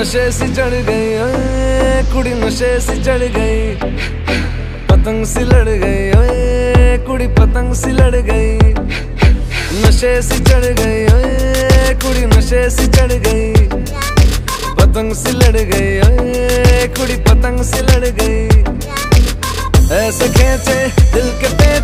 नशे से चढ़ गई, ओए, कुड़ी नशे से चढ़ गई। पतंग से लड़ गई, ओए, कुड़ी पतंग से लड़ गई। नशे से चढ़ गई, ओए, कुड़ी नशे से चढ़ गई। पतंग से लड़ गई, ओए, कुड़ी पतंग से लड़ गई। ऐसे खेचे दिल के पे